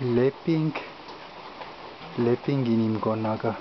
leping leping inimkonaka